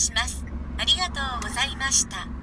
します。ありがとうございました。